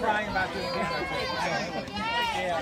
crying about this again. Yeah.